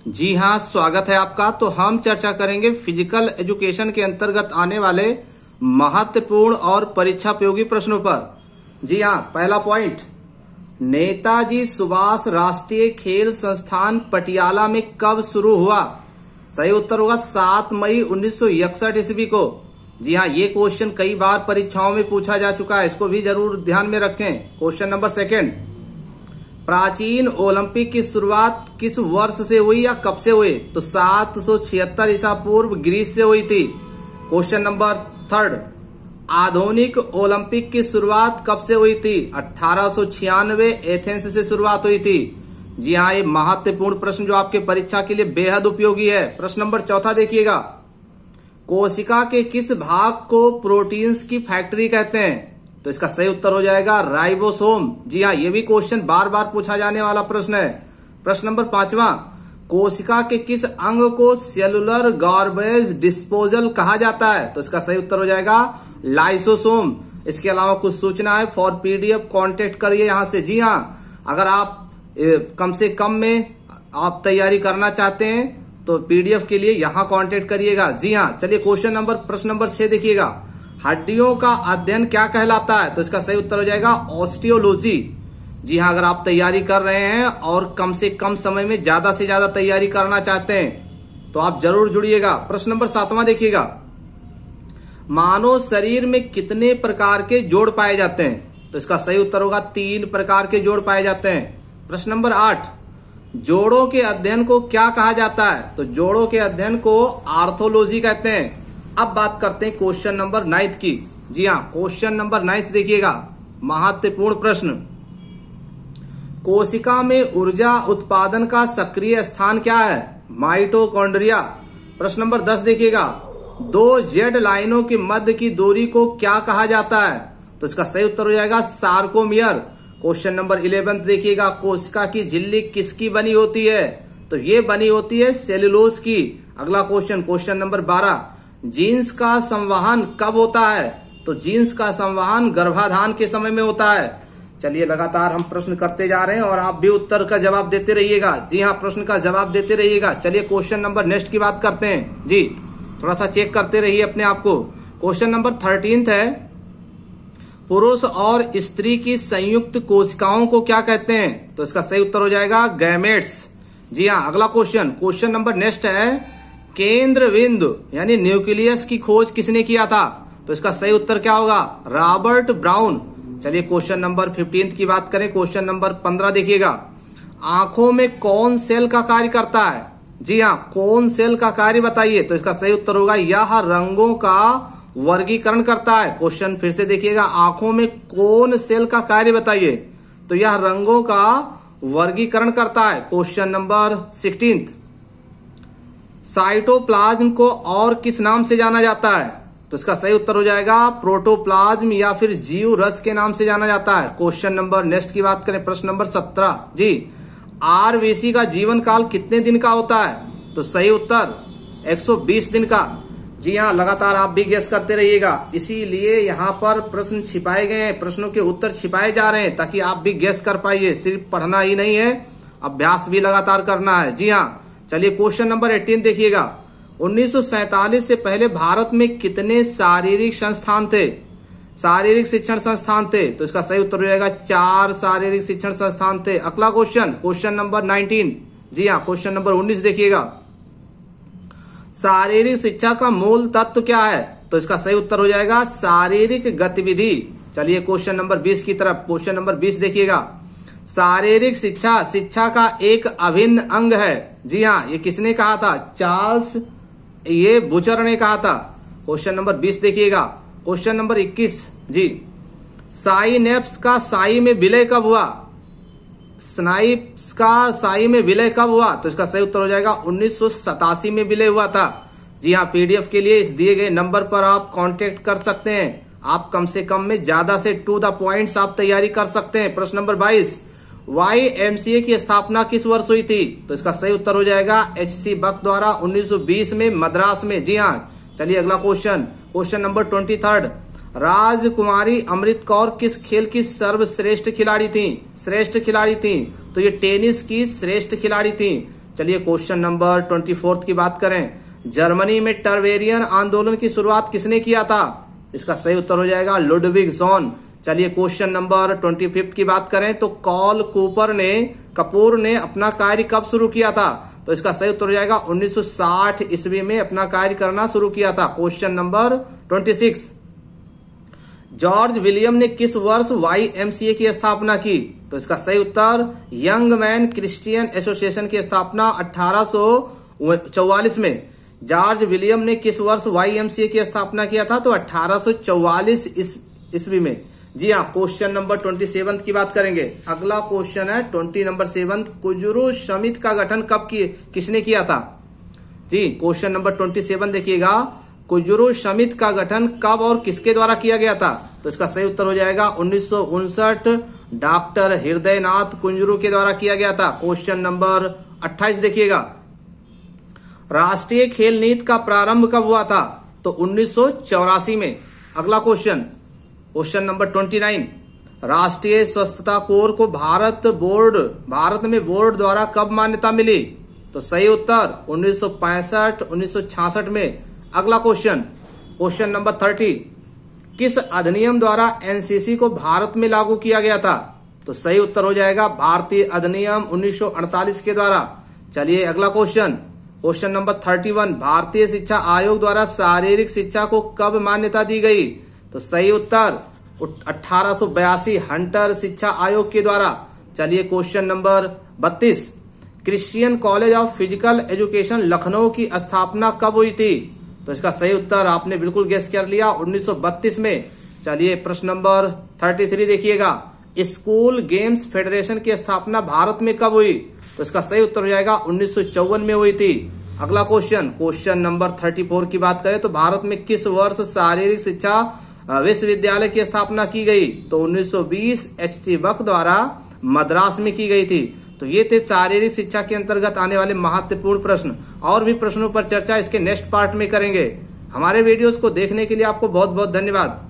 जी हाँ स्वागत है आपका। तो हम चर्चा करेंगे फ़िज़िकल एजुकेशन के अंतर्गत आने वाले महत्वपूर्ण और परीक्षा उपयोगी प्रश्नों पर। जी हाँ पहला पॉइंट नेताजी सुभाष राष्ट्रीय खेल संस्थान पटियाला में कब शुरू हुआ? सही उत्तर होगा सात मई उन्नीस सौ इकसठ ईस्वी को। जी हाँ ये क्वेश्चन कई बार परीक्षाओं में पूछा जा चुका है, इसको भी ज़रूर ध्यान में रखें। क्वेश्चन नंबर सेकेंड प्राचीन ओलंपिक की शुरुआत किस वर्ष से हुई या कब से हुई? तो सात सौ छिहत्तर ईसा पूर्व ग्रीस से हुई थी। क्वेश्चन नंबर थर्ड आधुनिक ओलंपिक की शुरुआत कब से हुई थी? अठारह एथेंस से शुरुआत हुई थी। जी हाँ ये महत्वपूर्ण प्रश्न जो आपके परीक्षा के लिए बेहद उपयोगी है। प्रश्न नंबर चौथा देखिएगा। कोशिका के किस भाग को प्रोटीन्स की फैक्ट्री कहते हैं? तो इसका सही उत्तर हो जाएगा राइबोसोम। जी हाँ ये भी क्वेश्चन बार बार पूछा जाने वाला प्रश्न है। प्रश्न नंबर पांचवा कोशिका के किस अंग को सेलुलर गार्बेज डिस्पोजल कहा जाता है? तो इसका सही उत्तर हो जाएगा लाइसोसोम इसके अलावा कुछ सूचना है फॉर पीडीएफ कांटेक्ट करिए यहाँ से। जी हाँ अगर आप ए, कम से कम में आप तैयारी करना चाहते हैं तो पीडीएफ के लिए यहाँ कांटेक्ट करिएगा। जी हाँ चलिए क्वेश्चन नंबर प्रश्न नंबर छह देखिएगा। हड्डियों का अध्ययन क्या कहलाता है? तो इसका सही उत्तर हो जाएगा ऑस्टियोलॉजी। जी हाँ अगर आप तैयारी कर रहे हैं और कम से कम समय में ज़्यादा से ज़्यादा तैयारी करना चाहते हैं तो आप ज़रूर जुड़िएगा। प्रश्न नंबर सातवां देखिएगा। मानव शरीर में कितने प्रकार के जोड़ पाए जाते हैं? तो इसका सही उत्तर होगा तीन प्रकार के जोड़ पाए जाते हैं। प्रश्न नंबर आठ। जोड़ों के अध्ययन को क्या कहा जाता है? तो जोड़ों के अध्ययन को आर्थोलॉजी कहते हैं। अब बात करते हैं क्वेश्चन नंबर नाइन्थ की। जी हाँ क्वेश्चन नंबर नाइन्थ देखिएगा। महत्वपूर्ण प्रश्न। कोशिका में ऊर्जा उत्पादन का सक्रिय स्थान क्या है? माइटोकॉन्ड्रिया। प्रश्न नंबर दस देखिएगा। दो जेड लाइनों के मध्य की दूरी को क्या कहा जाता है? तो इसका सही उत्तर हो जाएगा सार्कोमियर। क्वेश्चन नंबर इलेवेंथ देखिएगा। कोशिका की झिल्ली किसकी बनी होती है? तो ये बनी होती है सेलुलोज की। अगला क्वेश्चन क्वेश्चन नंबर बारह। जीन्स का संवहन कब होता है? तो जीन्स का संवहन गर्भाधान के समय में होता है। चलिए, लगातार हम प्रश्न करते जा रहे हैं और आप भी उत्तर का जवाब देते रहिएगा। जी हाँ प्रश्न का जवाब देते रहिएगा। चलिए, क्वेश्चन नंबर नेक्स्ट की बात करते हैं। जी थोड़ा सा चेक करते रहिए अपने आप को। क्वेश्चन नंबर थर्टींथ है, पुरुष और स्त्री की संयुक्त कोशिकाओं को क्या कहते हैं? तो इसका सही उत्तर हो जाएगा गैमेट्स जी हाँ अगला क्वेश्चन क्वेश्चन नंबर नेक्स्ट है केंद्र बिंदु यानी न्यूक्लियस की खोज किसने किया था? तो इसका सही उत्तर क्या होगा? Robert Brown. चलिए क्वेश्चन नंबर फिफ्टींथ की बात करें, क्वेश्चन नंबर पंद्रह देखिएगा। आँखों में कौन सेल का कार्य करता है? जी हाँ कौन सेल का कार्य बताइए। तो इसका सही उत्तर होगा, यह रंगों का वर्गीकरण करता है। क्वेश्चन फिर से देखिएगा, आँखों में कौन सेल का कार्य बताइए? तो यह रंगों का वर्गीकरण करता है। Question number sixteenth. साइटोप्लाज्म को और किस नाम से जाना जाता है? तो इसका सही उत्तर हो जाएगा प्रोटोप्लाज्म या फिर जीव रस के नाम से जाना जाता है। क्वेश्चन नंबर, नेक्स्ट की बात करें, प्रश्न नंबर सत्रह। जी आरबीसी का जीवन काल कितने दिन का होता है? तो सही उत्तर 120 दिन का। जी हाँ लगातार आप भी गेस करते रहिएगा। इसीलिए यहाँ पर प्रश्न छिपाए गए हैं, प्रश्नों के उत्तर छिपाए जा रहे हैं, ताकि आप भी गेस कर पाइए। सिर्फ़ पढ़ना ही नहीं है, अभ्यास भी लगातार करना है। जी हाँ चलिए क्वेश्चन नंबर 18 देखिएगा। 1947 से पहले भारत में कितने शारीरिक संस्थान थे? शारीरिक शिक्षण संस्थान थे तो इसका सही उत्तर हो जाएगा चार शारीरिक शिक्षण संस्थान थे। अगला क्वेश्चन क्वेश्चन नंबर 19 जी हाँ क्वेश्चन नंबर 19 देखिएगा। शारीरिक शिक्षा का मूल तत्व क्या है? तो इसका सही उत्तर हो जाएगा शारीरिक गतिविधि। चलिए क्वेश्चन नंबर 20 की तरफ़ क्वेश्चन नंबर 20 देखिएगा। शारीरिक शिक्षा शिक्षा का एक अभिन्न अंग है। जी हाँ ये किसने कहा था? चार्ल्स, ये बुचर ने कहा था। क्वेश्चन नंबर 20 देखिएगा। क्वेश्चन नंबर 21 जी। साइनेप्स का साई में विलय कब हुआ? स्नाइप्स का साई में विलय कब हुआ? तो इसका सही उत्तर हो जाएगा, उन्नीस सौ सतासी में विलय हुआ था। जी हाँ पीडीएफ के लिए इस दिए गए नंबर पर आप कांटेक्ट कर सकते हैं। आप कम से कम में ज़्यादा से टू द पॉइंट्स आप तैयारी कर सकते हैं। प्रश्न नंबर 22 वाई की स्थापना किस वर्ष हुई थी? तो इसका सही उत्तर हो जाएगा एच सी बक द्वारा 1920 में मद्रास में। जी हाँ चलिए अगला question question number twenty third Rajkumari Amrit Kaur किस खेल की सर्वश्रेष्ठ खिलाड़ी थी? श्रेष्ठ खिलाड़ी थी। तो ये टेनिस की श्रेष्ठ खिलाड़ी थी। चलिए क्वेश्चन नंबर ट्वेंटी फोर्थ की बात करें। जर्मनी में टर्वेरियन आंदोलन की शुरुआत किसने किया था? इसका सही उत्तर हो जाएगा लुडविग जोन। चलिए क्वेश्चन नंबर ट्वेंटी फिफ्थ की बात करें तो कॉल कूपर ने कपूर ने अपना कार्य कब शुरू किया था? तो इसका सही उत्तर हो जाएगा 1960 ईस्वी में अपना कार्य करना शुरू किया था। क्वेश्चन नंबर 26 जॉर्ज विलियम ने किस वर्ष वाई एमसीए की स्थापना की? तो इसका सही उत्तर यंग मैन क्रिश्चियन एसोसिएशन की स्थापना अठारह में। जॉर्ज विलियम ने किस वर्ष वाई की स्थापना किया था? तो अठारह सो ईस्वी में। जी हाँ क्वेश्चन नंबर ट्वेंटी सेवन की बात करेंगे। अगला क्वेश्चन है ट्वेंटी नंबर सेवन कुजरू समित का गठन कब किए, किसने किया था? जी क्वेश्चन नंबर ट्वेंटी सेवन देखिएगा। कुजरू समित का गठन कब और किसके द्वारा किया गया था? तो इसका सही उत्तर हो जाएगा उन्नीस सौ उनसठ, डॉक्टर हृदयनाथ कुंजरू के द्वारा किया गया था। क्वेश्चन नंबर 28 देखिएगा। राष्ट्रीय खेल नीति का प्रारंभ कब हुआ था? तो उन्नीस सौ चौरासी में। अगला क्वेश्चन क्वेश्चन नंबर 29 राष्ट्रीय स्वच्छता कोर को भारत बोर्ड, भारत में बोर्ड द्वारा कब मान्यता मिली? तो सही उत्तर 1965 1966 में। अगला क्वेश्चन क्वेश्चन नंबर 30 किस अधिनियम द्वारा एनसीसी को भारत में लागू किया गया था? तो सही उत्तर हो जाएगा भारतीय अधिनियम 1948 के द्वारा। चलिए अगला क्वेश्चन क्वेश्चन नंबर 31 भारतीय शिक्षा आयोग द्वारा शारीरिक शिक्षा को कब मान्यता दी गई? तो सही उत्तर अठारह हंटर शिक्षा आयोग के द्वारा। चलिए question number 32 Christian College of Physical Education Lucknow की स्थापना कब हुई थी? तो इसका सही उत्तर आपने बिल्कुल गेस कर लिया 1932 में। चलिए प्रश्न नंबर 33 देखिएगा। स्कूल गेम्स फेडरेशन की स्थापना भारत में कब हुई? तो इसका सही उत्तर हो जाएगा उन्नीस में हुई थी। अगला क्वेश्चन क्वेश्चन नंबर 34 की बात करें तो भारत में किस वर्ष शारीरिक शिक्षा विश्वविद्यालय की स्थापना की गई तो 1920 एच टी बक द्वारा मद्रास में की गई थी। तो ये थे शारीरिक शिक्षा के अंतर्गत आने वाले महत्वपूर्ण प्रश्न। और भी प्रश्नों पर चर्चा इसके नेक्स्ट पार्ट में करेंगे। हमारे वीडियोस को देखने के लिए आपको बहुत बहुत धन्यवाद।